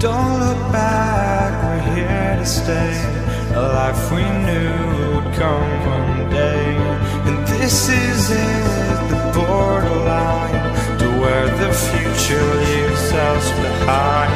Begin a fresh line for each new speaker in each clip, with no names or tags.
Don't look back, we're here to stay. A life we knew would come one day. And this is it, the borderline to where the future leaves us behind.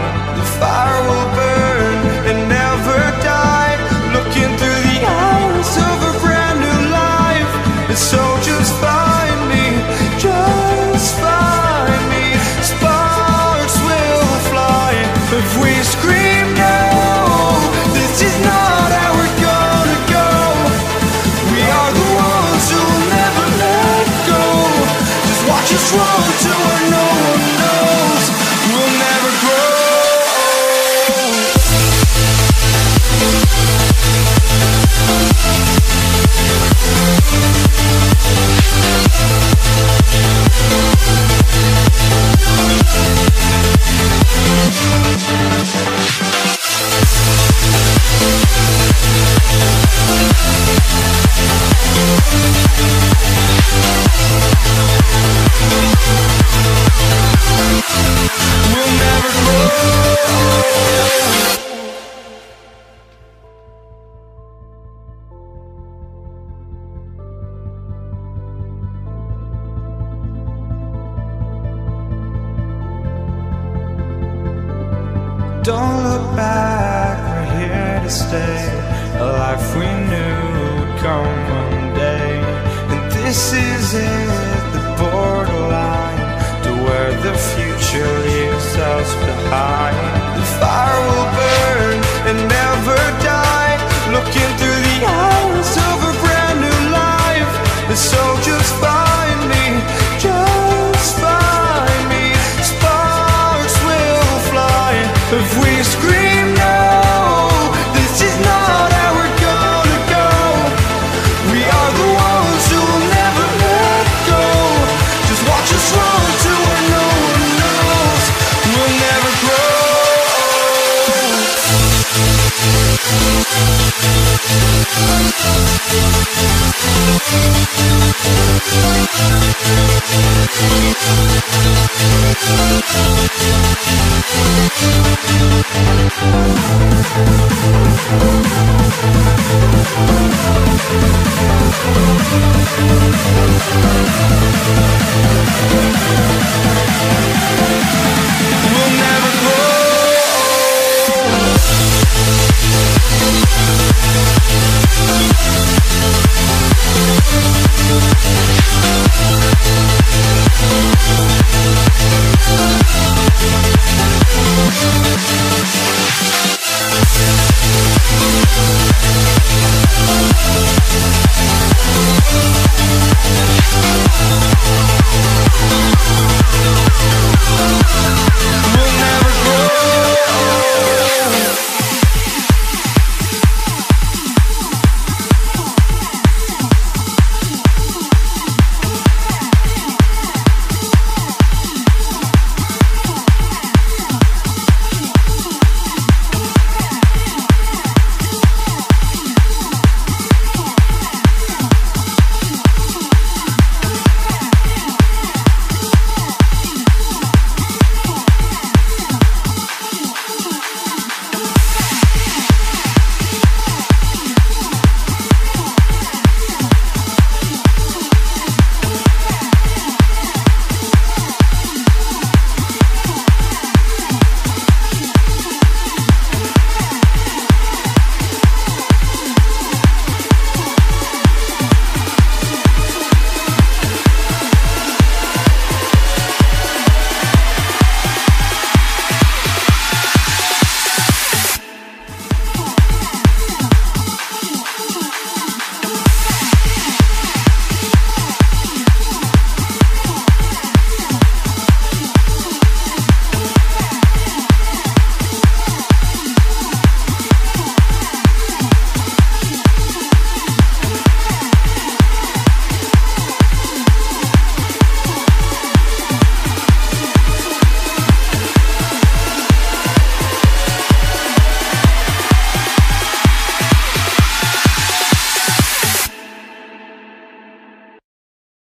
Don't look back, we're here to stay. A life we knew would come one day. And this is it, the borderline to where the future leaves us behind. The fire